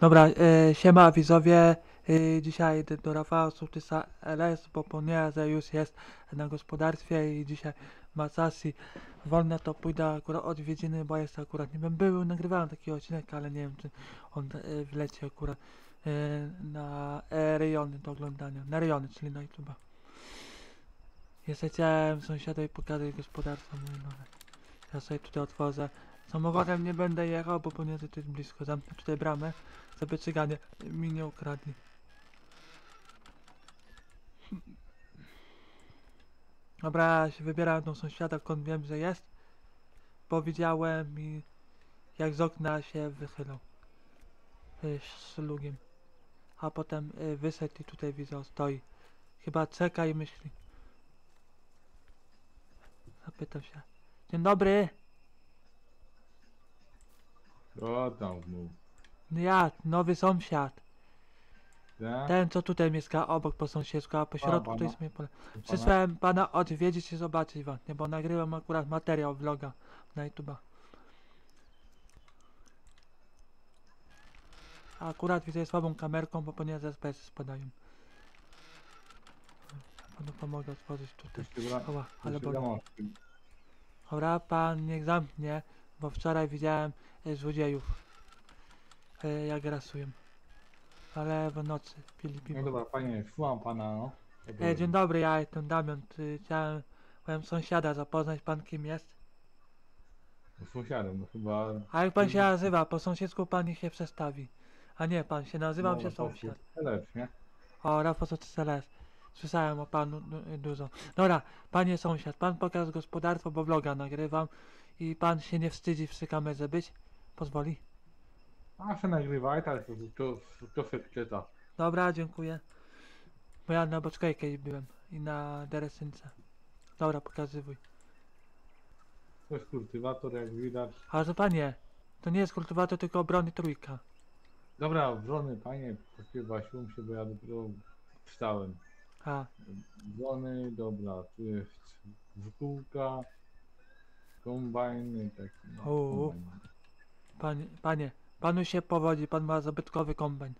Dobra, e, siema widzowie. E, dzisiaj idę do Rafała Sołtysa LS, bo ponieważ już jest na gospodarstwie i dzisiaj ma sesji wolne, to pójdę akurat odwiedziny, bo jest akurat, nie wiem, był, nagrywałem taki odcinek, ale nie wiem, czy on e, wleci akurat na e, rejony do oglądania, na rejony, czyli na YouTube'a. Jeszcze chciałem sąsiadowi pokazać gospodarstwo moje. Ja sobie tutaj otworzę. Samochodem nie będę jechał, bo ponieważ to jest blisko. Zamknę tutaj bramę, żeby cyganie mi nie ukradli. Dobra, się wybieram do sąsiada, skąd wiem, że jest. Bo widziałem i jak z okna się wychylał. Y, Szlugiem. A potem y, wyszedł i tutaj widzę, stoi. Chyba czeka i myśli. Zapytam się. Dzień dobry. Mów. No Ja, nowy sąsiad. Tak? Ten, co tutaj mieszka obok po sąsiedzku, a po środku to jest moje pole. Przysłałem pana odwiedzić i zobaczyć was, nie, bo nagrywam akurat materiał vloga na YouTube'a. Akurat widzę słabą kamerką, bo ponieważ SPS spadają. Panu pomogę otworzyć tutaj. Oła, ale boli. Dobra, pan niech zamknie, bo wczoraj widziałem e, złodziejów, e, jak grasują. Ale w nocy pili No piwo. dobra, panie, słucham pana, no. E, dzień dobry, ja jestem Damian. Ty, chciałem moją sąsiada zapoznać, pan kim jest? No, Sąsiadem, no chyba... A jak pan się nazywa? Po sąsiedzku pan niech się przestawi. A nie, pan się nazywam no, się no, sąsiad. Lecz, nie? O, Rafał Socyseles. Słyszałem o panu du- dużo. Dobra, panie sąsiad, pan pokaz gospodarstwo, bo vloga nagrywam i pan się nie wstydzi przy kamerze być? Pozwoli? A się nagrywaj, tak, to, to, to się czyta. Dobra, dziękuję. Bo ja na boczkajkę byłem i na deresynce. Dobra, pokazywuj. To jest kultywator, jak widać. Ale panie, to nie jest kultywator, tylko obrony trójka. Dobra, wrony, panie, chyba siłą się, bo ja dopiero wstałem. A, Wrony, dobra, tu jest wkółka, kombajny, taki, no, kombajn. panie, panie, panu się powodzi, pan ma zabytkowy kombajn.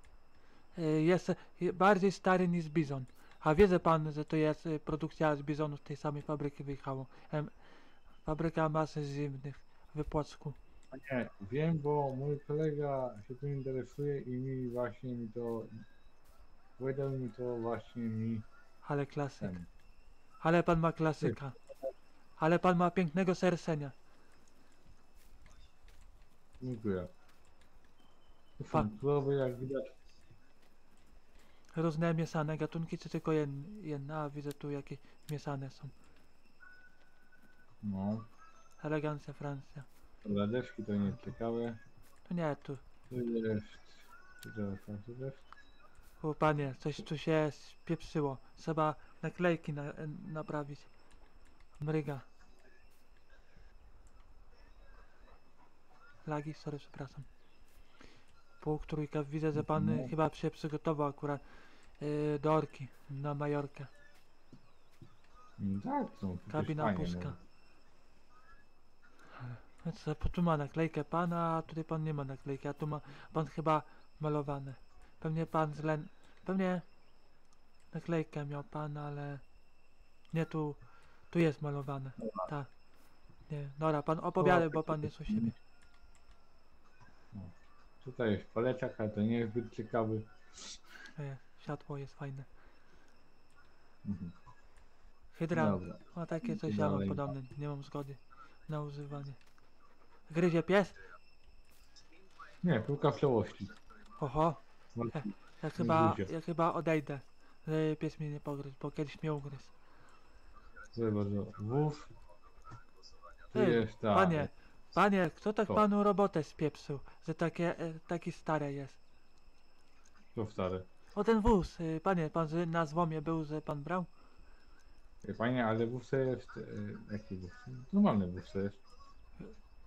Y, Jest y, bardziej stary niż bizon. A wie pan, że to jest y, produkcja z bizonu z tej samej fabryki wyjechało. Fabryka masy zimnych w Płocku. Nie, wiem, bo mój kolega się tym interesuje i mi właśnie mi to powiedział mi to właśnie mi Ale klasyk. ten. Ale pan ma klasyka. Ale pan ma pięknego sersenia. Dziękuję. To Fa- są krowy jak widać. Różne mieszane gatunki, czy tylko jed- jedna? A widzę tu jakie mieszane są. No. Elegancja Francja. Dobra, deszki to nie ciekawe. To nie, tu. Tu jest. Tu tu jest. O panie, coś tu się spieprzyło. Trzeba naklejki na, naprawić. Mryga. Lagi, sorry, przepraszam. Pół trójka, widzę, że pan y, No. chyba się przygotował akurat y, do orki na Majorkę. Mm, Tak, są tu Kabina fajnie, puska. No co, po- tu ma naklejkę pana, a tutaj pan nie ma naklejki, a tu ma pan chyba malowane. Pewnie pan źle... Pewnie naklejkę miał pan, ale... Nie tu... Tu jest malowane. Tak. Nie, dobra, pan opowiada, bo pan jest u siebie. Tutaj jest paleciak, ale to nie jest zbyt ciekawy. Nie, światło jest fajne. Mhm. Hydrant. Dobra. Takie coś ja mam Dalej. podobne, nie mam zgody na używanie. Gryzie pies? Nie, piłka w całości. Oho. Ja chyba, gryzie. ja chyba odejdę. że Pies mnie nie pogryzł, bo kiedyś mnie ugryzł. Bardzo. Wóz. Tu Ej, jest tak. Panie, panie, kto tak Co? panu robotę spieprzył, że takie, e, taki stary jest? To stare. O ten wóz, y, panie, pan na złomie był, że pan brał? Ej, Panie, ale wóz to jest. E, jaki wóz? Normalny wóz to jest.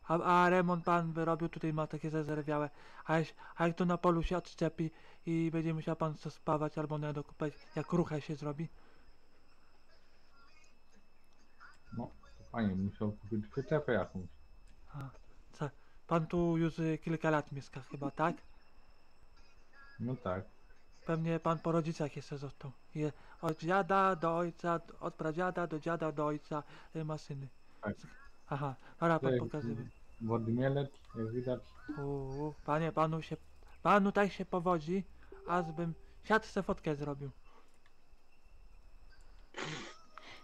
A, a remont pan wyrobił, tutaj ma takie zazerwiałe. A, jeś- a jak to na polu się odczepi i będzie musiał pan co spawać albo nie dokupić, jak ruchę się zrobi? No, to panie, musiał kupić przyczepę jakąś. A, co, pan tu już y, kilka lat mieszka chyba, tak? No tak. Pewnie pan po rodzicach jeszcze został. Je, od dziada do ojca, od pradziada do dziada do ojca y, ma syny. Tak. Aha, dobra pan Tak, pokazywał. Wodmielec, jak widać. Uuu, panie, panu się, panu tak się powodzi, aż bym siadł se fotkę zrobił.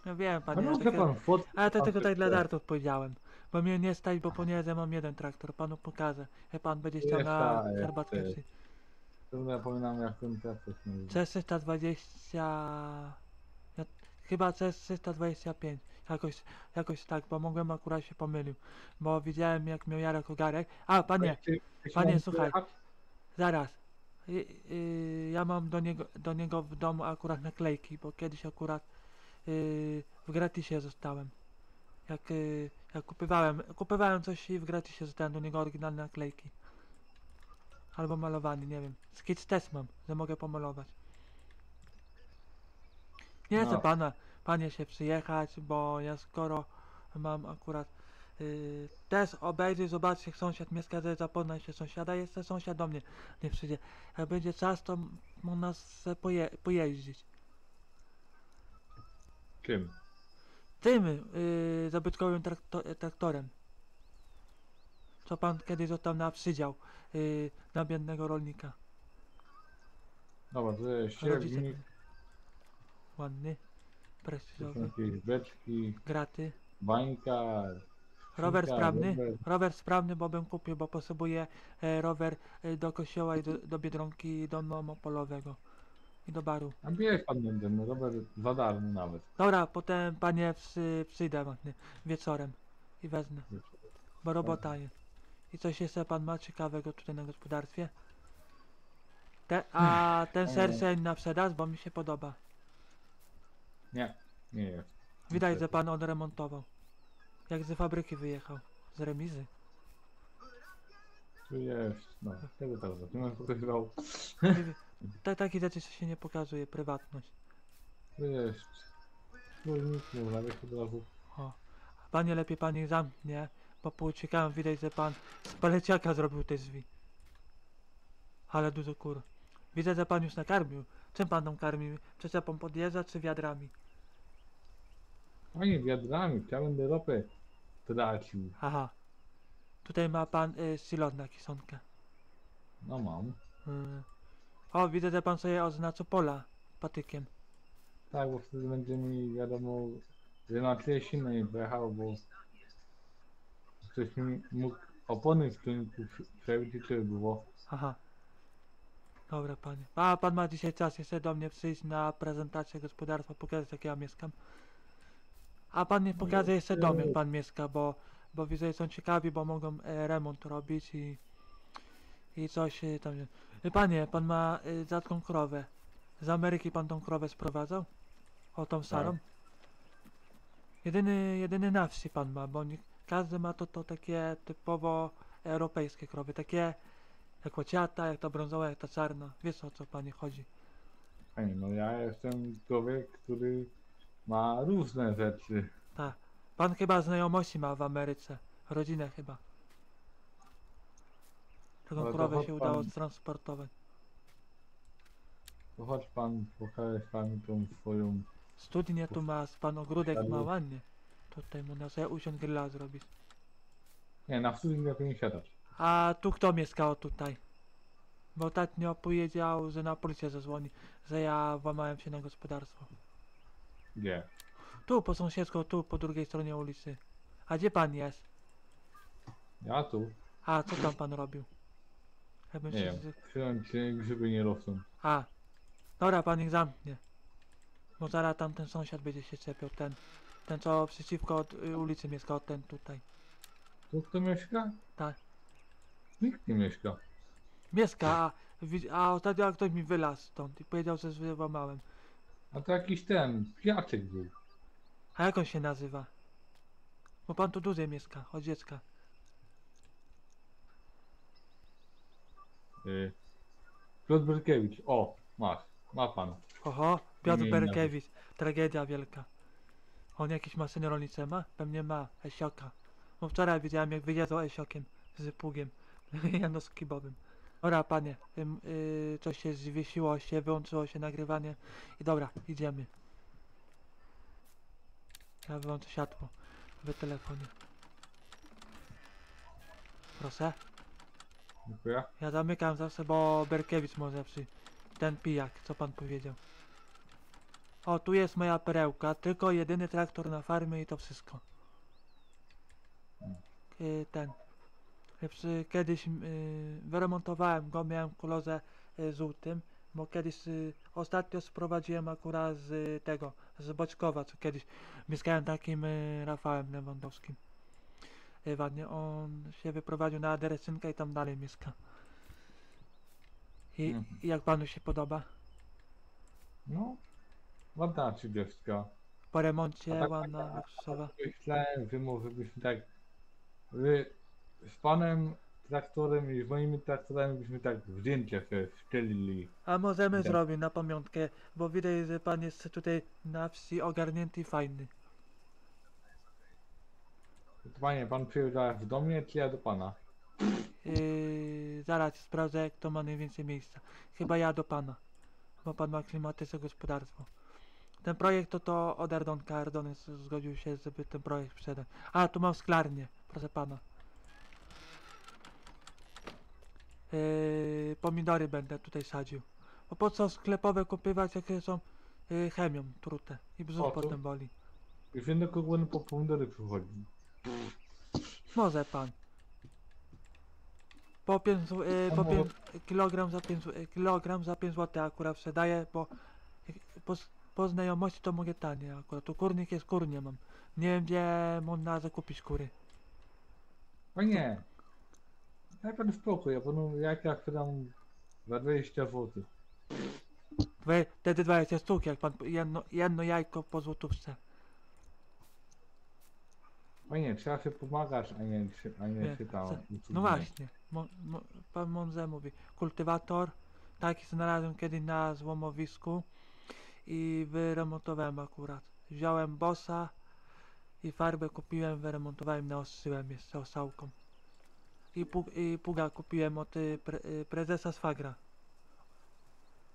No wiem, A panie, ja takie, pan fot... ale to tylko tak dla dartów powiedziałem. Bo mnie nie stać, bo ponieważ ja mam jeden traktor, panu pokażę. Jak pan będzie chciał na tak, herbatkę jest. przy... To zapominam jak ten traktor się nazywa. C320... Ja, chyba C325. Jakoś, jakoś tak, bo mogłem akurat się pomylił. Bo widziałem jak miał Jarek ogarek. A, panie, Ty- ty się panie, mam słuchaj. zaraz. Y, y, ja mam do niego, do niego w domu akurat naklejki, bo kiedyś akurat y, w gratisie zostałem. Jak, y, jak kupywałem, kupywałem coś i w gratisie zostałem do niego oryginalne naklejki. Albo malowany, nie wiem. Skic też mam, że mogę pomalować. Nie chcę No. pana, panie się przyjechać, bo ja skoro mam akurat y, też obejrzeć, zobaczyć jak sąsiad mieszka, że zapoznać się sąsiada, jeszcze sąsiad do mnie nie przyjdzie. Jak będzie czas, to można poje, pojeździć. Czym? Tym y, zabytkowym trakto, traktorem. Co pan kiedyś został na przydział y, na biednego rolnika. Dobra, to jest siewnik, Ładny, jakieś beczki, Graty. bańka, Rower sprawny. rower. Rower sprawny, bo bym kupił, bo potrzebuję e, rower e, do kościoła i do, do Biedronki i do Monopolowego. I do baru. A bierz pan ten rower za darmo nawet. Dobra, potem panie przy, przyjdę wieczorem i wezmę, bo robota jest. I coś jeszcze pan ma ciekawego tutaj na gospodarstwie? Te, a ten serseń na sprzedaż, bo mi się podoba. Nie, nie jest. Widać, że pan odremontował. Jak z fabryki wyjechał. Z remizy. Tu jest, no, tego teraz zaczynam pokazywał. Tak, takie rzeczy się nie pokazuje, prywatność. Tu jest no, nawet od razu. O. Panie lepiej pan ich zamknie, bo pouciekałem, widać, że pan z paleciaka zrobił te drzwi. Ale dużo kur. Widzę, że pan już nakarmił. Czym pan tam karmił? Przyczepą podjeżdża czy wiadrami? Panie, wiadrami, chciałem do ropę tracił. Aha. Tutaj ma pan y, silot na kisonkę. No mam. Y. O, widzę, że pan sobie oznaczył pola patykiem. Tak, bo wtedy będzie mi wiadomo, że na tyle silno nie pojechał, bo ktoś mi mógł opony w kierunku przebić i tyle było. Aha. Dobra, panie. A pan ma dzisiaj czas jeszcze do mnie przyjść na prezentację gospodarstwa, pokazać jak ja mieszkam. A pan nie pokaże jeszcze dom, jak pan mieszka, bo, bo widzę, że są ciekawi, bo mogą e, remont robić i, i coś e, tam. E, panie, pan ma e, rzadką krowę. Z Ameryki pan tą krowę sprowadzał? O tą starą? Jedyny, jedyny na wsi pan ma, bo nie, każdy ma to, to takie typowo europejskie krowy, takie jak łaciata, jak ta brązowa, jak ta czarna. Wiesz o co panie chodzi. Panie, no ja jestem człowiek, który ma różne rzeczy. Tak. Pan chyba znajomości ma w Ameryce. Rodzinę chyba. Taką Ale to krowę chodź się pan- udało transportować. To chodź pan, pokażesz pan tą swoją... Studnie tu ma, pan ogródek ma ładnie. Tutaj można sobie usiąść grilla zrobić. Nie, na wschodzie lepiej nie siadać. A tu kto mieszkał tutaj? Bo ostatnio powiedział, że na policję zadzwoni, że ja włamałem się na gospodarstwo. Gdzie? Tu po sąsiedzku, tu po drugiej stronie ulicy. A gdzie pan jest? Ja tu. A co tam pan robił? Ja bym Nie się wiem. z- Przyjąłem cię, grzyby nie rosną. A, dobra, pan ich zamknie. Bo zaraz tam ten sąsiad będzie się czepiał, ten, ten co przeciwko od y, ulicy mieszka, od ten tutaj. Tu kto mieszka? Tak. Nikt nie mieszka. Mieszka, a, wi- a ostatnio ktoś mi wylazł stąd i powiedział, że złamałem. A to jakiś ten, piaczek był. A jak on się nazywa? Bo pan tu dłużej mieszka, od dziecka. Y... Piotr Berkiewicz. O, masz. Ma pan. Oho, Piotr Nie, Berkiewicz, tragedia wielka. On jakieś maszyny rolnicze ma? Pewnie ma, Esioka. Bo wczoraj widziałem jak wyjeżdżał Esiokiem z pługiem, Janowskibowym. Dobra, panie, ym, y, coś się zwiesiło się, wyłączyło się nagrywanie i dobra, idziemy. Ja wyłączę światło w telefonie. Proszę. Dziękuję. Ja zamykam zawsze, bo Berkiewicz może przy... Ten pijak, co pan powiedział. O, tu jest moja perełka, tylko jedyny traktor na farmie i to wszystko. Y, ten. Przy, kiedyś y, wyremontowałem go, miałem kolorze y, żółtym, bo kiedyś y, ostatnio sprowadziłem akurat z y, tego, z Boczkowa, co kiedyś mieszkałem takim y, Rafałem Lewandowskim. Y, ładnie, on się wyprowadził na Adereszynkę i tam dalej mieszka. I, Mhm. I jak panu się podoba? No, ładna trzydziestka. Po remoncie, A tak- ładna, luksusowa. Myślałem, że może byśmy tak... Wy z panem traktorem i z moimi traktorami byśmy tak zdjęcia sobie wcielili. A możemy Tak. zrobić na pamiątkę, bo widać, że pan jest tutaj na wsi ogarnięty i fajny. Panie, pan przyjeżdża do mnie, czy ja do pana? Yy, zaraz sprawdzę, jak to ma najwięcej miejsca. Chyba ja do pana, bo pan ma klimatyczne gospodarstwo. Ten projekt to to od Ardonka. Ardon z- zgodził się, żeby ten projekt sprzedać. A, tu mam sklarnię, proszę pana. Yy, pomidory będę tutaj sadził. Bo po co sklepowe kupywać, jakie są yy, chemią trute i brzuch O, tu- potem boli. Już wiem do kogo po pomidory przychodzi. Może pan. Po 5 zł- y, po No, pięć, kilogram za 5 y, kilogram za 5 zł akurat sprzedaję, bo po, po znajomości to mogę tanie akurat. Tu kurnik jest kur nie mam. Nie wiem gdzie można zakupić kury. Panie, daj pan spokój, ja panu jak ja sprzedam za 20 zł. Wtedy 20 sztuk, jak pan jedno, jedno jajko po złotówce. Panie, trzeba się pomagać, a nie, a nie Nie, co- No właśnie, mo, mo, pan Monze mówi. Kultywator, taki znalazłem kiedyś na złomowisku i wyremontowałem akurat. Wziąłem bossa i farbę kupiłem, wyremontowałem, naostrzyłem jeszcze osałką. I, pu, i puga kupiłem od y, pre, y, prezesa Swagra.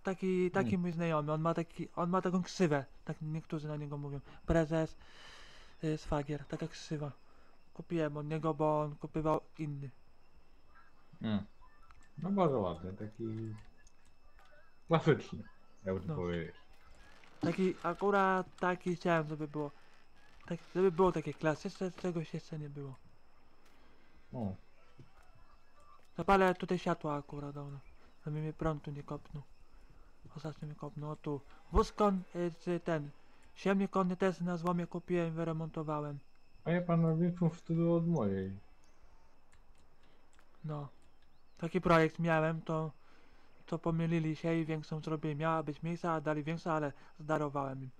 Taki, taki mój znajomy, on ma, taki, on ma taką ksywę, tak niektórzy na niego mówią. Prezes y, Swagier, taka ksywa. Kupiłem od niego, bo on kupywał inny. Mm. No bardzo ładny, taki... Klasyczny, jakby to No. powiedzieć. Taki, akurat taki chciałem, żeby było. Tak, żeby było takie klasyczne, czegoś jeszcze nie było. O, Zapalę tutaj światła akurat, dobra. Żeby mnie prąd tu nie kopnął. Ostatnio mnie kopnął, o tu. Wóz kon, y, czy ten. Siemnie konny też na złomie kupiłem i wyremontowałem. Panie pan ma większą stylu od mojej. No. Taki projekt miałem, to, to pomylili się i większą zrobiłem. Miała być miejsca, a dali większą, ale zdarowałem im.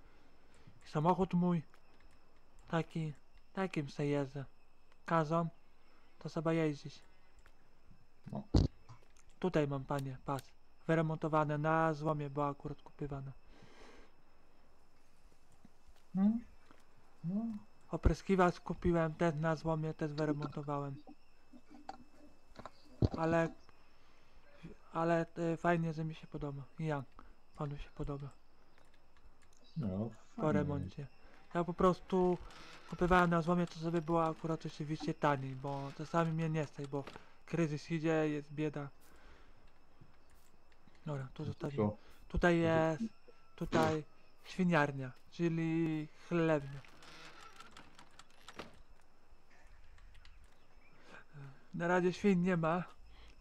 Samochód mój, taki, takim se jeżdżę. Kazą, to trzeba jeździć. No. Tutaj mam panie, pas. Wyremontowane na złomie, bo akurat kupywane. No. No. Opryskiwacz kupiłem też na złomie, też wyremontowałem. Ale, ale e, fajnie, że mi się podoba. I jak panu się podoba No, po fajnie. remoncie. Ja po prostu kupowałem na złomie to, żeby było akurat oczywiście taniej, bo czasami mnie nie stać, bo kryzys idzie, jest bieda. Dobra, tu zostawimy. Co? Tutaj jest, tutaj świniarnia, czyli chlewnia. Na razie świn nie ma,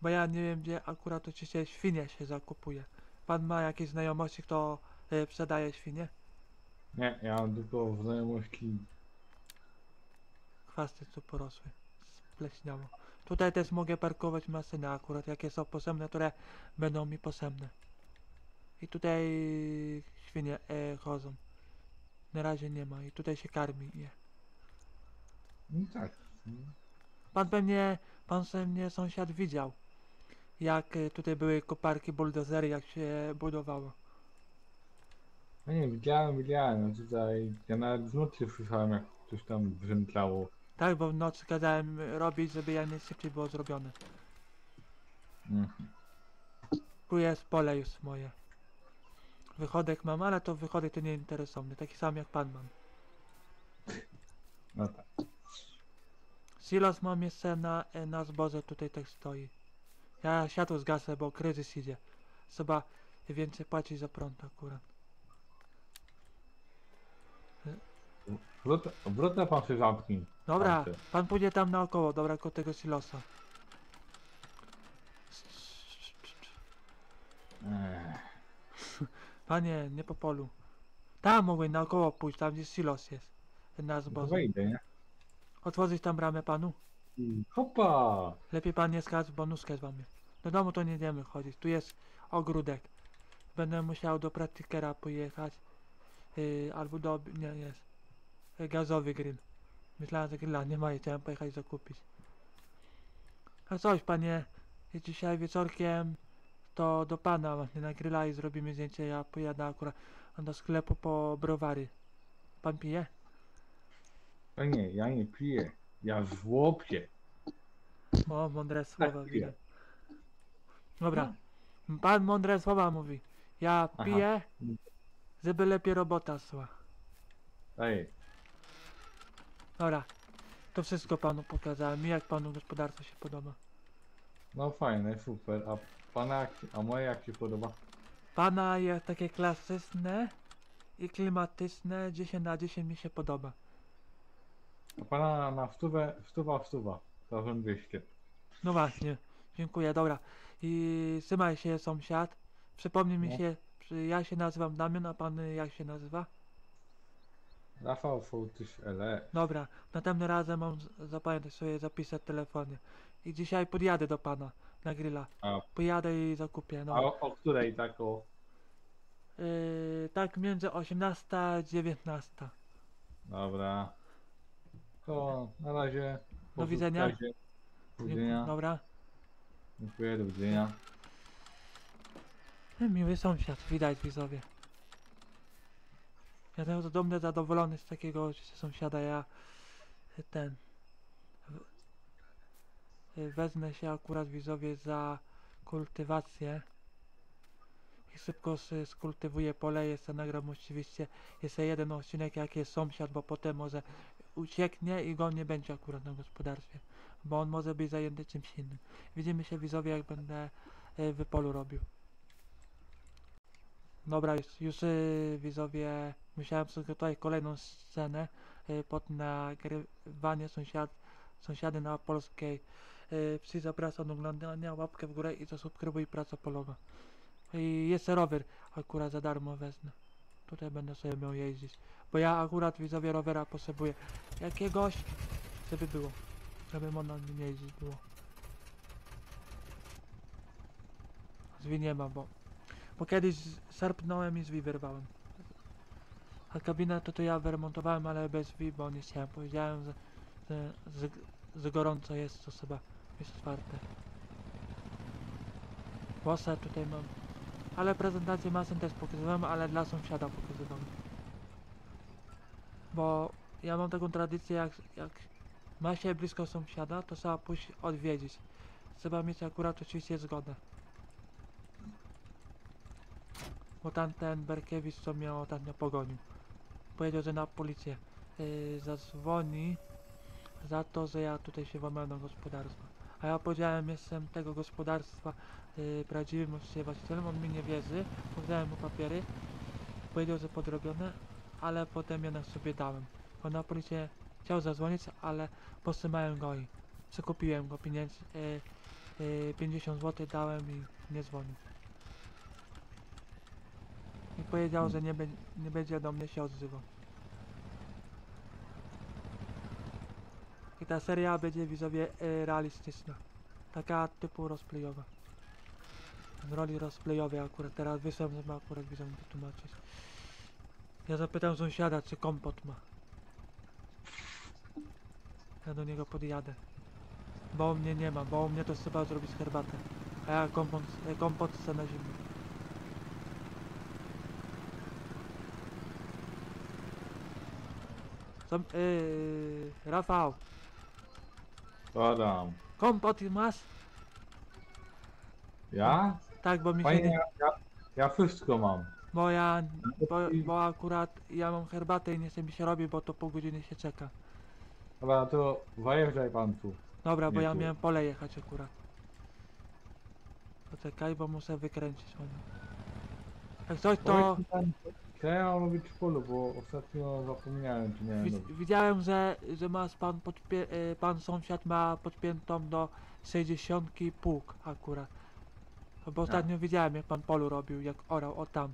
bo ja nie wiem gdzie akurat oczywiście świnie się zakupuje. Pan ma jakieś znajomości, kto y, sprzedaje świnie? Nie, ja mam tylko znajomości Chwasty tu porosły, spleśniało. Tutaj też mogę parkować maszyny akurat, jakie są potrzebne, które będą mi potrzebne. I tutaj świnie e, chodzą. Na razie nie ma i tutaj się karmi je. No tak. Pan pewnie, pan pewnie sąsiad widział, jak e, tutaj były koparki, buldozery, jak się budowało. No nie, widziałem, widziałem. No tutaj, ja nawet w nocy słyszałem jak coś tam brzęczało. Tak, bo w nocy kazałem robić, żeby jak najszybciej było zrobione. Mhm. tu jest pole już moje. Wychodek mam, ale to wychodek to nie interesowny, taki sam jak pan mam. No tak. Silos mam jeszcze na, na zboże, tutaj tak stoi. Ja światło zgasę, bo kryzys idzie. Trzeba więcej płacić za prąd akurat. Wrót, wrócę pan się zamknij. Dobra, Tamty. pan pójdzie tam naokoło, dobra, koło tego silosa. Ech, Panie, nie po polu. Tam mogłem naokoło pójść, tam gdzie silos jest. Na no zboże. wejdę, nie? Otworzyć tam bramę panu? Hopa! Lepiej pan nie skacz, bo nóżkę złamie. Do domu to nie idziemy chodzić, tu jest ogródek. Będę musiał do praktykera pojechać. Yy, albo do... nie jest. Yy, gazowy grill. Myślałem, że grilla nie ma i chciałem pojechać zakupić. A coś panie, dzisiaj wieczorkiem to do pana właśnie na grilla i zrobimy zdjęcie. Ja pojadę akurat do sklepu po browary. Pan pije? No nie, ja nie piję. Ja żłopię. O, mądre słowa piję. widać. Dobra. Pan mądre słowa mówi. Ja Aha. piję, żeby lepiej robota szła. Ej, Dobra. To wszystko panu pokazałem. Jak panu gospodarstwo się podoba. no fajne, super. A pana jak, a moje jak się podoba? Pana jest takie klasyczne i klimatyczne. 10 na 10 mi się podoba. A pana na stówę, stuwa, stuwa. To 200. No właśnie. Dziękuję, dobra. I trzymaj się sąsiad. Przypomnij mi No. się, czy ja się nazywam Damian, a pan y, jak się nazywa? Rafał Sołtysz LE. Dobra, następnym razem mam z- zapamiętać sobie zapisać telefonie. I dzisiaj podjadę do pana na grilla. A, Pojadę i zakupię. a No. o, o której tak o... Yy, tak między 18 a 19. Dobra. To na razie. Do widzenia. Do widzenia. Dobra. Dziękuję, do widzenia. Miły sąsiad, widać widzowie. Ja jestem dumny, zadowolony z takiego sąsiada. Ja ten. Y, Wezmę się akurat widzowie za kultywację. I szybko skultywuję pole. Jeszcze nagram oczywiście jeszcze jeden odcinek jak jest sąsiad, bo potem może ucieknie i go nie będzie akurat na gospodarstwie. Bo on może być zajęty czymś innym. Widzimy się widzowie jak będę y, w polu robił. Dobra, już, już y, widzowie, musiałem przygotować kolejną scenę y, pod nagrywanie sąsiad, sąsiady na polskiej. Y, Psi zapraszam do oglądania, łapkę w górę i zasubskrybuj praca polowa. I jest rower, akurat za darmo wezmę. Tutaj będę sobie miał jeździć. Bo ja akurat widzowie rowera potrzebuję jakiegoś, żeby było. Żeby można nim jeździć było. Zwi nie ma, bo bo kiedyś szarpnąłem i zwi wyrwałem. A kabinę to, to ja wyremontowałem, ale bez zwi, bo nie chciałem. Powiedziałem, że, że, że, że gorąco jest, to chyba jest otwarte. Włosa tutaj mam. Ale prezentację masę też pokazywałem, ale dla sąsiada pokazywałem. Bo ja mam taką tradycję, jak, jak ma się blisko sąsiada, to trzeba pójść odwiedzić. Trzeba mieć akurat oczywiście zgodę. Bo tamten Berkiewicz, co mnie ostatnio pogonił, powiedział, że na policję yy, zadzwoni za to, że ja tutaj się włamałem do gospodarstwa. A ja powiedziałem, jestem tego gospodarstwa yy, prawdziwym właścicielem, on mi nie wierzy, pokazałem mu papiery, powiedział, że podrobione, ale potem jednak sobie dałem. Bo na policję chciał zadzwonić, ale powstrzymałem go i przekupiłem go pieniędzy, yy, yy, 50 zł dałem i nie dzwonił. I powiedział, że nie, bę- nie będzie do mnie się odzywał. I ta seria będzie widzowie e, realistyczna. Taka typu rozplayowa. Roli rozplayowej akurat teraz wysłałem, żeby akurat widzom wytłumaczyć. Ja zapytam sąsiada, czy kompot ma. Ja do niego podjadę. Bo u mnie nie ma, bo u mnie to trzeba zrobić herbatę. A ja kompot, e, kompot chcę na zimno. Sam, yy, Rafał, Adam. kompot masz? Ja? Tak, bo mi się Fajnie, nie, ja, ja, ja wszystko mam. bo ja, bo, bo akurat ja mam herbatę i nie chce mi się robi, bo to pół godziny się czeka. Dobra, to zajeżdżaj pan tu. Dobra, bo Nie ja tu. miałem pole jechać akurat. Poczekaj, bo muszę wykręcić. Jak coś to... mam robić w polu, bo ostatnio zapomniałem, czy miałem Wi- robić. widziałem, że, że masz pan, podpie, e, pan sąsiad ma podpiętą do 60 pług akurat. Bo ostatnio widziałem jak pan polu robił, jak orał, o tam,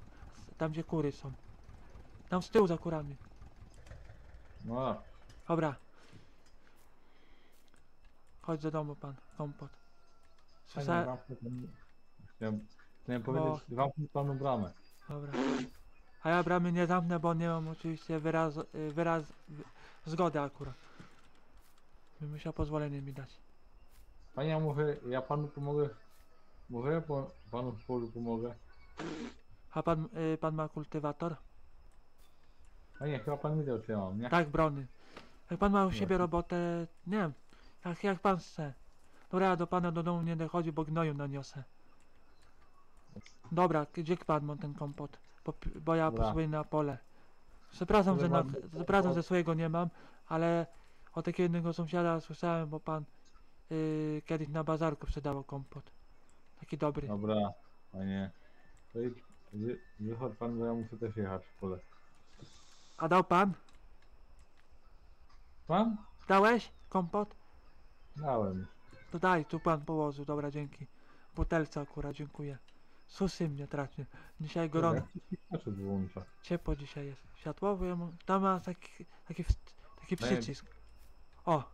tam gdzie kury są. Tam z tyłu za kurami. No, Dobra. Chodź do domu pan, kompot. fajnie, Słysza... zamknę pan- Chciałem, chciałem powiedzieć, zamknij panu bramę. Dobra. A ja bramy nie zamknę, bo nie mam oczywiście wyraz, y, wyraz zgody akurat. Bym musiał pozwolenie mi dać. Panie, ja mówię, ja panu pomogę. Mówię, panu w polu pomogę. A pan, y, pan ma kultywator? Panie, chyba pan widział, co ja mam, nie? Tak, brony. Jak pan ma u Nie. siebie robotę, nie wiem, jak, jak pan chce. Dobra, ja do pana do domu nie dochodzi, bo gnoju naniosę. Dobra, gdzie pan ma ten kompot? Bo, bo ja Dobra. potrzebuję na pole. Przepraszam, że, na, mam- przepraszam, że swojego nie mam, ale od takiego jednego sąsiada słyszałem, bo pan yy, kiedyś na bazarku sprzedawał kompot. Taki dobry. Dobra, panie. To idź, wy, wychodź pan, bo ja muszę też jechać w pole. A dał pan? Pan? Dałeś kompot? Dałem. To daj, tu pan położył, dobra, dzięki. Butelce akurat, dziękuję. Susy mnie traci. Dzisiaj gorąco. Proszę wyłącza. Ciepło dzisiaj jest. Światło, bo ja mam, tam ma taki, taki, wst- taki przycisk. O,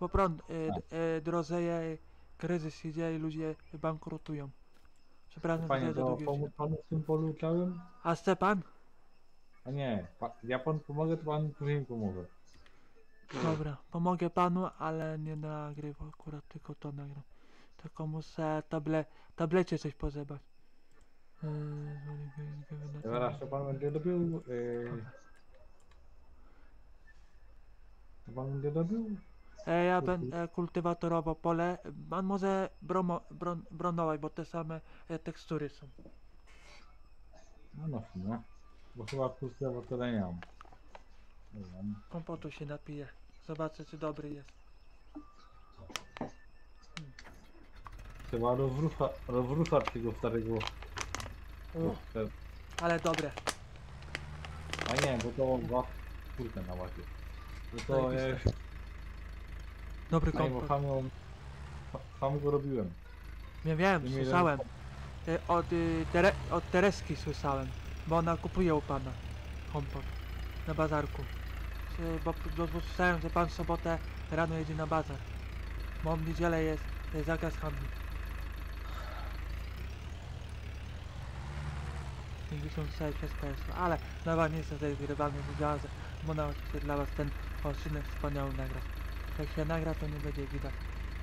bo prąd y, d- y, drożeje, kryzys idzie i ludzie bankrutują. Przepraszam, Panie, że za to długi pomóc panu w tym polu całym? A chce pan? A nie, pa, ja panu pomogę, to panu później pomogę. Dobra, pomogę panu, ale nie nagrywam akurat, tylko to nagram. Tylko muszę table, tablecie coś pozebać. Zaraz to pan będzie robił. Yy... To pan będzie robił? E, ja będę kultywatorował pole. Pan może bromo, bron, bronować, bo te same e, tekstury są. No no, no. Bo chyba tyle nie mam. Nie wiem. Kompotu się napije. Zobaczę, czy dobry jest. Trzeba rozrusza, rozruszać tego starego. Ale dobre. A nie, bo to dwa kurkę na łazie. Bo to Zajebiste. jest. Dobry nie, bo kompot. sam, ją- sam go robiłem. Nie wiem, Nie słyszałem. Od, y, tere, od Tereski słyszałem, bo ona kupuje u pana kompot na bazarku. Bo, bo, bo słyszałem, że pan w sobotę rano jedzie na bazar. Bo w niedzielę jest e, zakaz handlu. 56 FPS, ale dla nie jestem tutaj wyrywany z udziału, bo na oczywiście dla was ten odcinek wspaniały nagra. Jak się nagra, to nie będzie widać,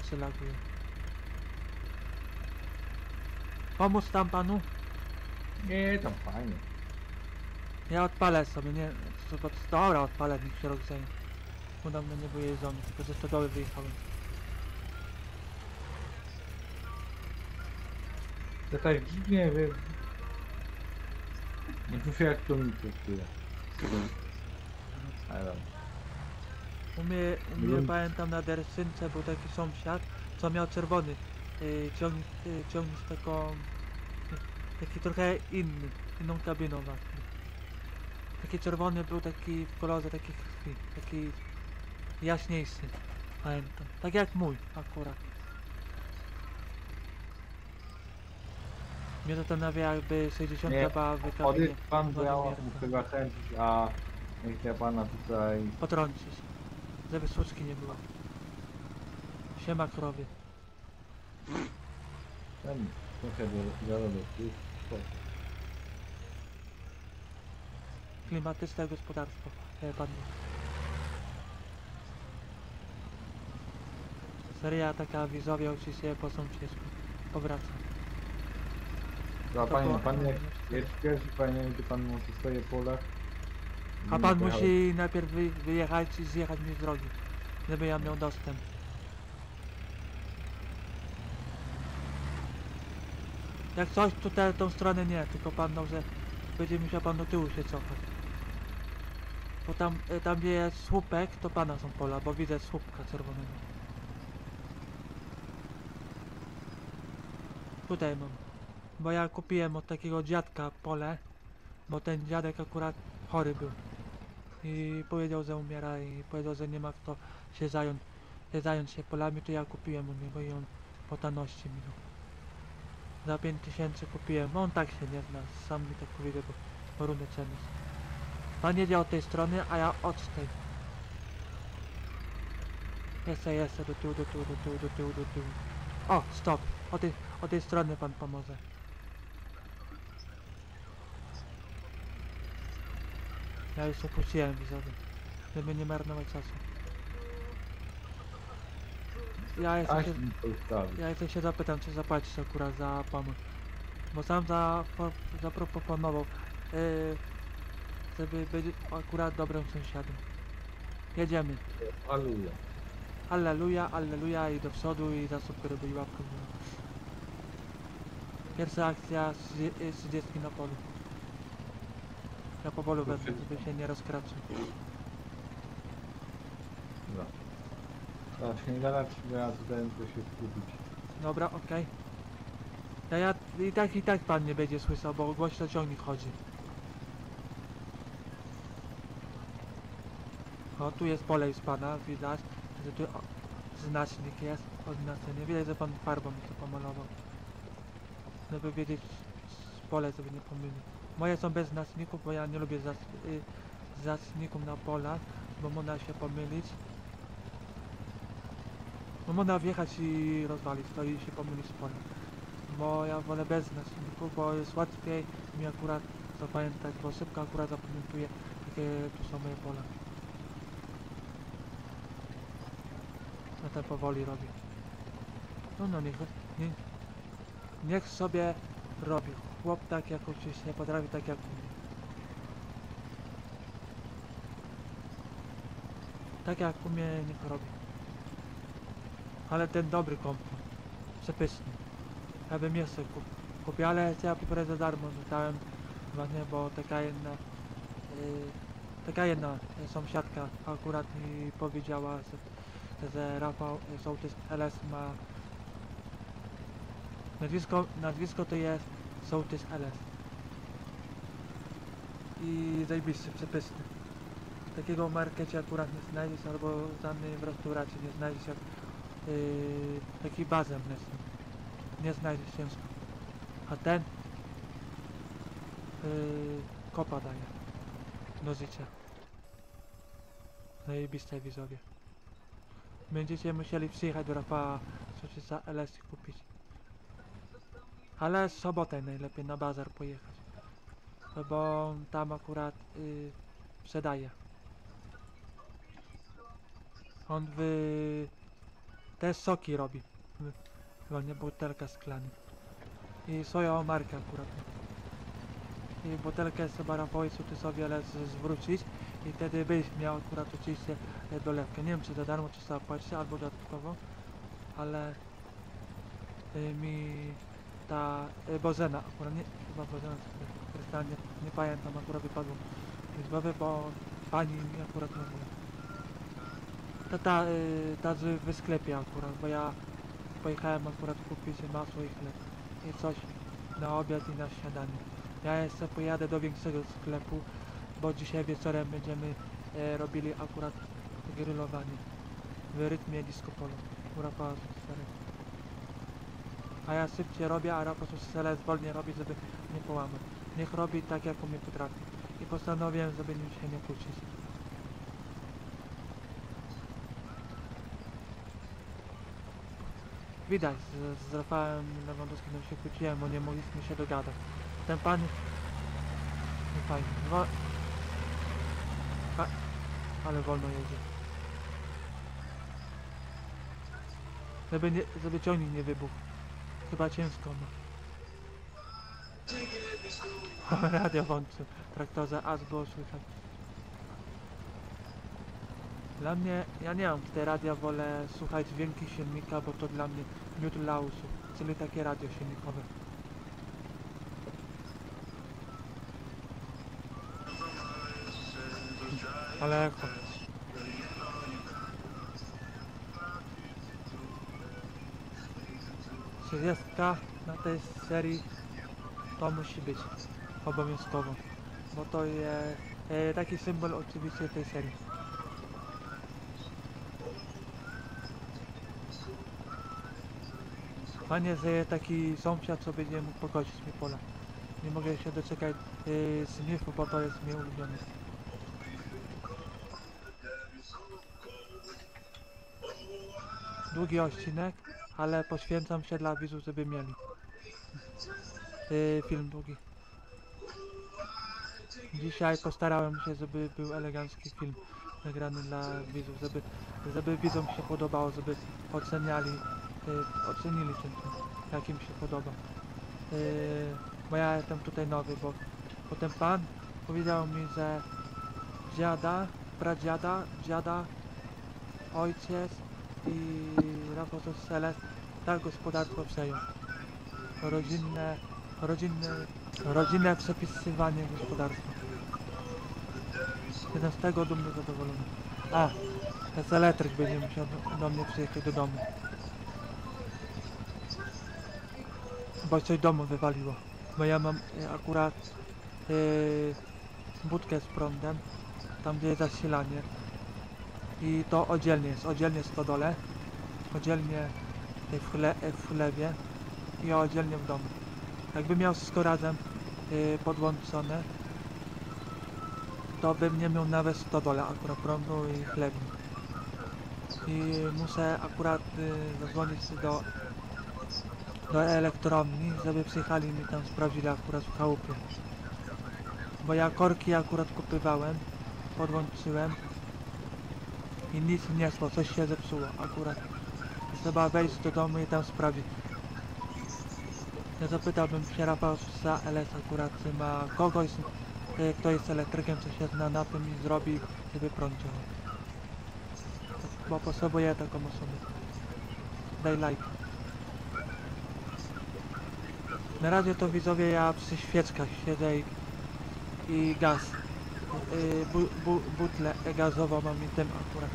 czy laguje. Pomóc tam panu? Nie, tam fajnie. Ja odpalę sobie, nie, dobra, odpalę, niech się rozgrzeje. Bo dawno nie były jedzone, tylko ze stodoły wyjechałem. Tak dziwnie. Nie czuję jak to mi kosztuje. Ale dobra. U mnie, u mnie Mm. pamiętam na Dersynce był taki sąsiad, co miał czerwony yy, ciągnik, yy, ciągnik z taką, taki trochę inny, inną kabiną właśnie. Taki czerwony był taki w kolorze takiej krwi, taki jaśniejszy, pamiętam. Tak jak mój akurat. Mnie nawija jakby 60 Nie, była w kabinie. Odejdź pan, Władimierka. muszę zachęcić, a niech ja pana tutaj... Potrącić, żeby słuczki nie było. Siema krowie. Ten trochę zarobię. Klimatyczne gospodarstwo. E, pan. Seria taka widzowie oczywiście po sąsiedzku. Powraca. A To panie, pan jak jest pierwszy, panie, gdy pan musi swoje pole. A pan musi najpierw wy, wyjechać i zjechać mi z drogi, żeby ja miał dostęp. Jak coś, tę tą stronę nie, tylko pan no, że będzie musiał pan do tyłu się cofać. Bo tam, y, tam gdzie jest słupek, to pana są pola, bo widzę słupka czerwonego. Tutaj mam. Bo ja kupiłem od takiego dziadka pole, bo ten dziadek akurat chory był. I powiedział, że umiera i powiedział, że nie ma kto się zająć, się zająć się polami, to ja kupiłem u niego i on po tanności mi dał. Za 5000 kupiłem, on tak się nie zna, sam mi tak powiedział, bo, runę ceny. Pan jedzie od tej strony, a ja od tej. Jeszcze, jeszcze, do tyłu, do tyłu, do tyłu, do tyłu, do tyłu. O, stop, o tej, o tej strony pan pomoże. Ja już opuściłem widzowie, żeby nie marnować czasu. Ja jeszcze się, mi to ustawi. ja jeszcze się zapytam, czy zapłacić akurat za pomoc. Bo sam za, po, zaproponował, yy, żeby być akurat dobrym sąsiadem. Jedziemy. Aluja. Alleluja, alleluja i do przodu i zasubskrybuj łapkę w górę. Pierwsza akcja z, z 30 na polu. Ja po polu wezmę, żeby się nie rozkraczył. Dobra. Teraz się nie bo ja tutaj muszę się skupić. Dobra, okej. Ja, ja i tak i tak pan nie będzie słyszał, bo głośno ciągnik chodzi. O, tu jest pole już pana, widać, że tu o, znacznik jest, odznaczenie. Widać, że pan farbą mi to pomalował. Żeby wiedzieć pole, żeby nie pomylić. Moje są bez znaczników, bo ja nie lubię zas, y, na polach, bo można się pomylić. No można wjechać i rozwalić to i się pomylić z polem. Bo ja wolę bez znaczników, bo jest łatwiej mi akurat zapamiętać, bo szybko akurat zapamiętuję, jakie tu są moje pola. Ja to powoli robię. No no niech, nie, niech sobie robi. Chłop tak jak oczywiście potrafi tak jak. Tak jak umie niech robi. Ale ten dobry kompot. Przepyszny. Ja bym jeszcze kup, kupił, ale ja biorę za darmo dostałem właśnie, bo taka jedna yy, taka jedna sąsiadka akurat mi powiedziała, że, że Rafał sołtys LS ma nazwisko, nazwisko to jest sołtys LS i zajebisty, przepyszny. Takiego w markecie akurat nie znajdziesz, albo żadnej w restauracji nie znajdziesz jak yy, taki bazem mleczny. Nie znajdziesz ciężko. A ten yy, kopa daje do życia. Zajebiste widzowie. Będziecie musieli przyjechać do Rafała, coś za LS kupić. Ale sobotę najlepiej na bazar pojechać. Bo on tam akurat yy, sprzedaje. On wy... Te soki robi. W- Chyba nie butelka szklana. I swoją markę akurat. I butelkę trzeba Rafałowi Sutysowi ale z- zwrócić. I wtedy byś miał akurat oczywiście e, dolewkę. Nie wiem czy za darmo, czy trzeba płacić, albo dodatkowo. Ale y, mi ta y, Bozena akurat nie, chyba czy Krystian, nie, nie pamiętam, akurat wypadło z głowy, bo pani mi akurat mówiła. To ta, y, ta z w sklepie akurat, bo ja pojechałem akurat kupić masło i chleb i coś na obiad i na śniadanie. Ja jeszcze pojadę do większego sklepu, bo dzisiaj wieczorem będziemy e, robili akurat grillowanie w rytmie disco polo u Rafała Sustarego. A ja szybciej robię, a Rafał Sustarek wolniej robi, żeby nie połamać. Niech robi tak, jak umie potrafi. I postanowiłem, żeby nim się nie kłócić. Widać, z, z Rafałem Lewandowskim się kłóciłem, bo nie mogliśmy się dogadać. Ten pan... Nie fajnie. Wo... A... Ale wolno jedzie. Żeby, nie, żeby ciągnik nie wybuchł. Chyba ciężko ma. Radio włączy. Traktorze aż było słychać. Dla mnie, ja nie mam te radia, wolę słuchać dźwięki silnika, bo to dla mnie miód lausu, czyli takie radio silnikowe. Ale echo. Trzydziestka na tej serii to musi być obowiązkowo. Bo to jest e, taki symbol oczywiście tej serii. Fajnie, że taki sąsiad, co będzie mógł pogodzić mi pola. Nie mogę się doczekać yy, Smithu, bo to jest mój ulubiony. Długi odcinek, ale poświęcam się dla widzów, żeby mieli. Yy, film długi. Dzisiaj postarałem się, żeby był elegancki film nagrany dla widzów, żeby, żeby widzom się podobało, żeby oceniali, yy, ocenili ten film, jak im się podoba. Yy, bo ja jestem tutaj nowy, bo, ten pan powiedział mi, że dziada, pradziada, dziada, ojciec i Rafał Seles tak gospodarstwo przejął. Rodzinne, rodzinne, rodzinne przepisywanie gospodarstwa. Jestem z tego dumny, zadowolony. A, ten elektryk będzie musiał do, do mnie przyjechać do domu. Bo coś domu wywaliło. Bo ja mam e, akurat e, budkę z prądem, tam gdzie jest zasilanie. I to oddzielnie jest, oddzielnie w stodole, oddzielnie w, chle, e, w chlewie i oddzielnie w domu. Jakbym miał wszystko razem e, podłączone, to bym nie miał nawet stodole akurat prądu i chlewni. I muszę akurat e, zadzwonić do do elektrowni, żeby przyjechali mi tam sprawdzili akurat w chałupie. Bo ja korki akurat kupywałem, podłączyłem i nic nie szło, coś się zepsuło akurat. Trzeba wejść do domu i tam sprawdzić. Ja zapytałbym się Rafał za LS akurat, czy ma kogoś, y, kto jest elektrykiem, co się zna na tym i zrobi, żeby prąd. Bo potrzebuję taką osobę. Daj like. Na razie to widzowie ja przy świeczkach siedzę i, i gaz. Bu, butlę gazową mam i tym akurat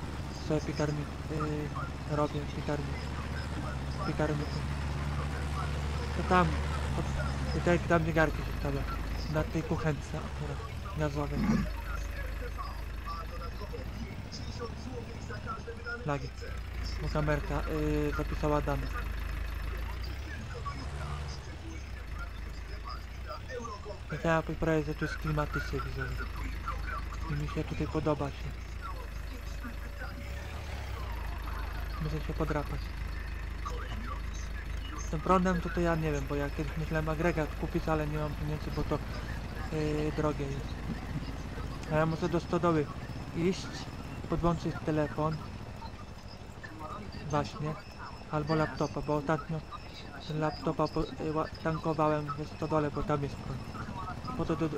sobie piekarnik yy, robię, piekarnik. Piekarnik. To tam, tutaj tam wiegarki się stawia. Na tej kuchence akurat gazowej. Lagi. Bo kamerka yy, zapisała dane. Ja prawie, że tu jest klimatycznie widzę. Mi się tutaj podoba się. Muszę się podrapać. Z tym prądem to, to ja nie wiem, bo ja kiedyś myślałem agregat kupić, ale nie mam pieniędzy, bo to yy, drogie jest. A ja muszę do stodoły iść, podłączyć telefon. Właśnie. Albo laptopa, bo ostatnio laptopa po, y, ła- tankowałem w stodole, bo tam jest prąd. To do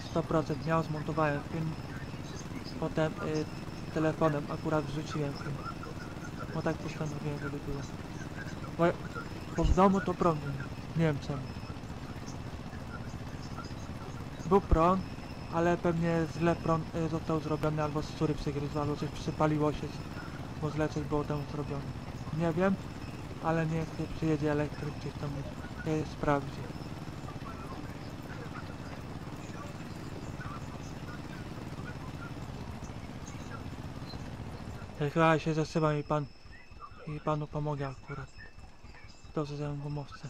100% miał, zmontowałem film. Potem y, telefonem akurat wrzuciłem film. Bo tak postanowiłem, żeby było. Bo, w domu to prądu nie. Wiem czemu. Był prąd, ale pewnie źle prąd y, został zrobiony, albo szczury przygryzły, albo coś przypaliło się, bo źle coś było tam zrobione. Nie wiem, ale niech przyjedzie elektryk gdzieś tam y, sprawdzi. Ja Chyba się zasypam i pan i panu pomogę akurat. Dobrze, mam gumowce.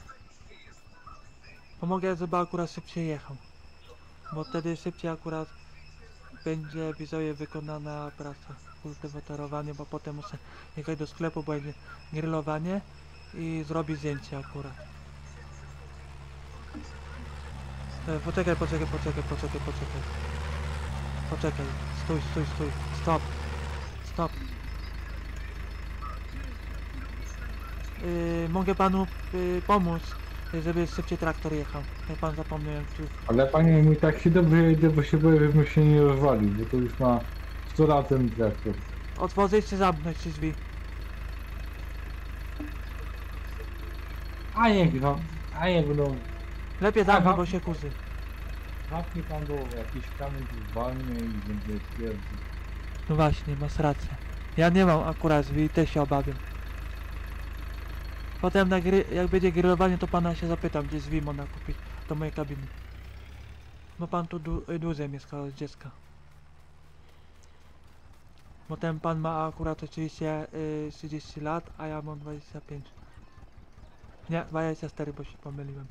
Pomogę, żeby akurat szybciej jechał. Bo wtedy szybciej akurat będzie widzowie wykonana praca kultywatorowanie, bo potem muszę jechać do sklepu, bo będzie grillowanie i zrobić zdjęcie akurat. E, Poczekaj, poczekaj, poczekaj, poczekaj, poczekaj. Poczekaj, stój, stój, stój, stop, stop. Yy, mogę panu yy, pomóc, żeby szybciej traktor jechał. Jak pan zapomniał, jak tu... Ale panie mój tak się dobrze jedzie, bo się boję, żebym się nie rozwalił, bo to już ma 100 lat ten traktor. Otworzyć czy zamknąć ci drzwi? A niech no, a niech no, Lepiej zamknąć, bo się kurzy. zamknie pan do jakiś kamień walnie i będzie twierdzić. No właśnie, masz rację. Ja nie mam akurat drzwi i też się obawiam. Potem na gry, jak będzie grillowanie, to pana się zapytam, gdzie drzwi można kupić do mojej kabiny. Bo pan tu du dłużej mieszka od dziecka. Bo ten pan ma akurat oczywiście y, 30 lat, a ja mam 25. Nie, 24, bo się pomyliłem.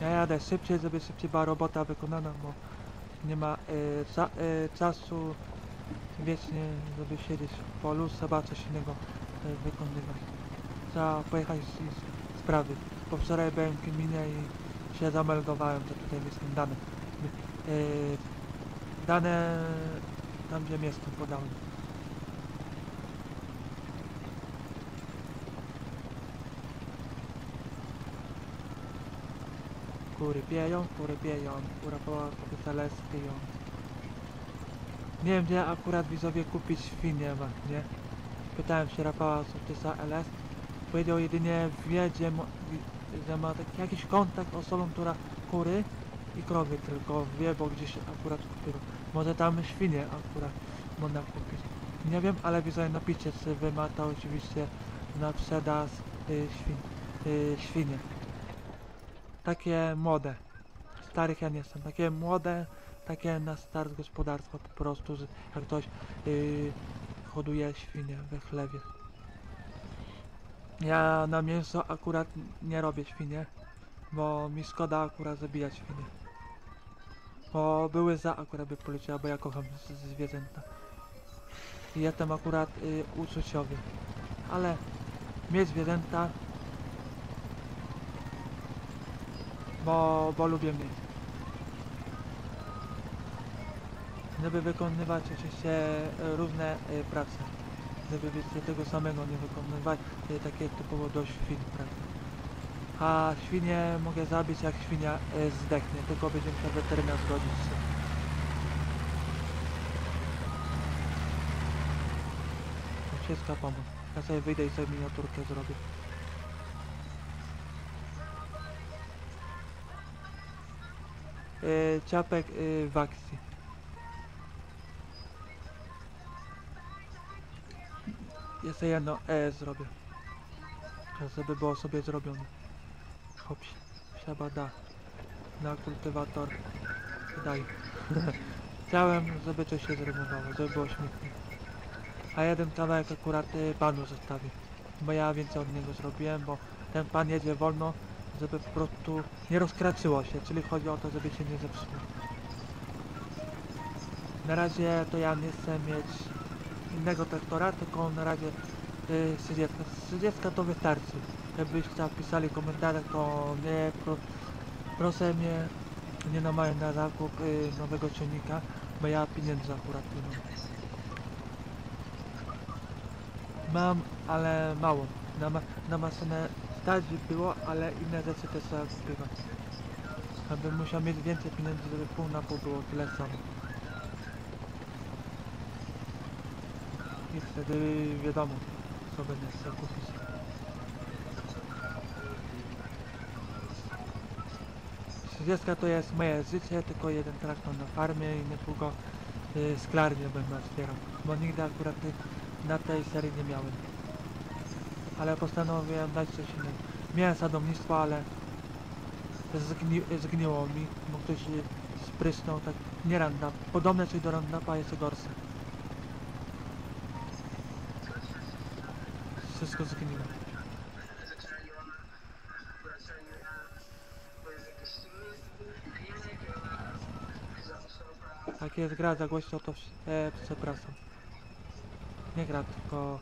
Ja jadę szybciej, żeby szybciej była robota wykonana, bo nie ma y, y, czasu wiecznie, żeby siedzieć w polu, trzeba coś innego y, wykonywać. Trzeba pojechać z, z sprawy. Bo wczoraj byłem w gminie i się zameldowałem, że tutaj jestem dane. Y, dane tam gdzie mieszkam podałem. Kury pieją, kury pieją, kura kury pieją. Nie wiem gdzie akurat widzowie kupić świnie właśnie. Pytałem się Rafała Sołtysa LS. Powiedział jedynie wie, gdzie że ma taki jakiś kontakt osobą, która kury i krowy tylko wie, bo gdzieś akurat kupił. Może tam świnie akurat można kupić. Nie wiem, ale widzowie napiszcie, czy wy ma to oczywiście na sprzedaż y, świn, y, świnie. Takie młode. Starych ja nie jestem. Takie młode, takie na start gospodarstwa po prostu, że jak ktoś yy, hoduje świnie we chlewie. Ja na mięso akurat nie robię świnie, bo mi szkoda akurat zabijać świnie. Bo były za akurat by poleciała, bo ja kocham zwierzęta. I jestem akurat y, uczuciowy. Ale mieć zwierzęta, bo, bo lubię mieć. Żeby wykonywać oczywiście e, różne e, prace. Żeby tego samego nie wykonywać, e, takie typowo do świn prace. A świnie mogę zabić jak świnia zdechnie, tylko będzie musiał weterynarz zgodzić się. To Wszystko pomoc. Ja sobie wyjdę i sobie miniaturkę zrobię. Ciapek w akcji. Jeszcze jedno E zrobię. Żeby było sobie zrobione. Hop, siaba da. Na kultywator. Daj. Chciałem, żeby coś się zrymowało, żeby było śmiesznie. A jeden kawałek akurat y, panu zostawię. Bo ja więcej od niego zrobiłem, bo ten pan jedzie wolno, żeby po prostu nie rozkraczyło się, czyli chodzi o to, żeby się nie zepsuło. Na razie to ja nie chcę mieć innego traktora, tylko na razie y, 30. 30 to wystarczy. Jakbyście pisali komentarze, to nie pro, proszę mnie nie namawiać na zakup y, nowego ciągnika, bo ja pieniędzy akurat nie mam. Mam, ale mało. Na, ma, na maszynę stać by było, ale inne rzeczy też trzeba kupować. Abym musiał mieć więcej pieniędzy, żeby pół na pół było tyle samo. I wtedy wiadomo, co będę chciał kupić. Trzydziestka to jest moje życie, tylko jeden traktor na farmie i niedługo y, sklarnię będę otwierał, bo nigdy akurat na tej serii nie miałem. Ale postanowiłem dać coś innego. Miałem sadownictwo, ale zgni zgniło mi, bo ktoś y, sprysnął tak, nie randap, podobne coś do randapa, jest gorsze. Wszystko zgniło. Tak jest, gra za głośno, to e, przepraszam. Nie gra, tylko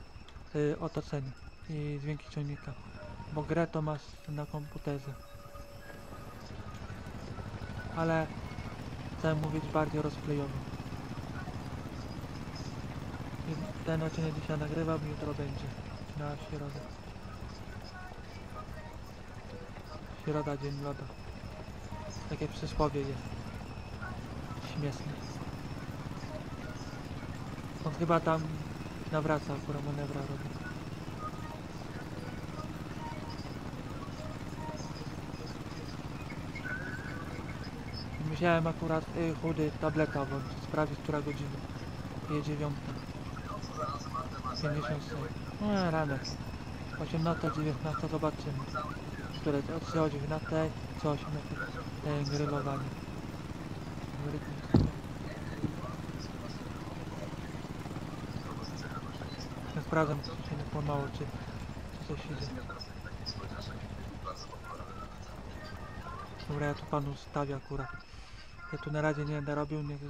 y, otoczenie i dźwięki ciągnika. Bo grę to masz na komputerze. Ale chcę mówić bardziej rozklejowo. I ten odcinek dzisiaj nagrywam, jutro będzie. Na środę. Środa, dzień loda. Takie przysłowie jest. Śmieszne. On chyba tam nawraca, akurat manewra robi. Wziąłem akurat y, chudy tableta, chcę sprawdzić, która godzina. Jest dziewiąta. 50 sekund. No, ranek. 18, 19, zobaczymy. Które to co o 19, co o 18, e, grillowanie. Ja sprawdzam, się nie pomało, czy, czy coś idzie. Dobra, ja tu panu stawię akurat. Ja tu na razie nie będę robił, niech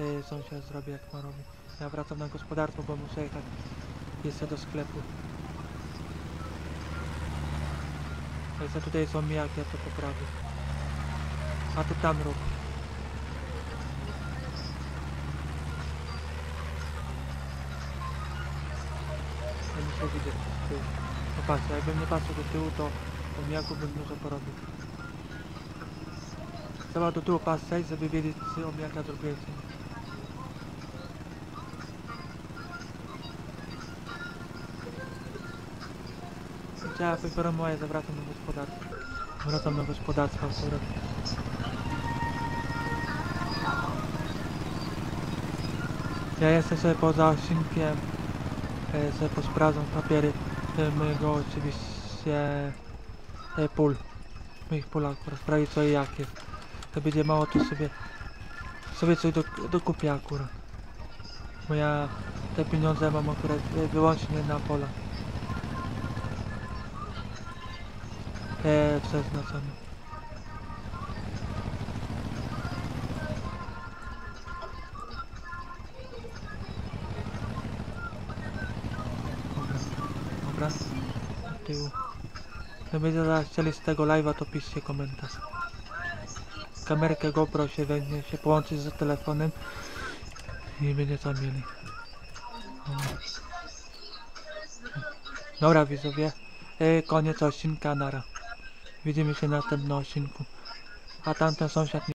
y, sąsiad zrobi jak ma robić. Ja wracam na gospodarstwo, bo muszę jechać jeszcze do sklepu. Jeszcze tutaj są mijaki, ja to poprawię. A ty tam rób. Ja muszę widzieć z tyłu. No patrzcie, jakbym nie patrzył do tyłu, to, to mijaku bym dużo porobił. Trzeba do tyłu patrzeć, żeby wiedzieć, czy omijaka zrobiłem, czy nie. Trzeba poinformować, że wracam do gospodarstwa. Wracam do gospodarstwa akurat. Ja jestem sobie poza odcinkiem, e, sobie posprawdzam papiery e, mojego oczywiście e, pól, moich pól akurat, sprawdzić co i jak jest. To będzie mało, to sobie, sobie coś do, dokupię akurat. Bo ja te pieniądze mam akurat wyłącznie na pola. Te przeznaczone. Dobra, dobra, do tyłu. Jak będzie zaraz chcieli z tego live'a, to piszcie komentarz. Kamerkę GoPro się weźmie, się połączy z telefonem i będzie tam mieli. O. Dobra widzowie, e, koniec odcinka, nara. Widzimy się na następnym odcinku. A tamten sąsiad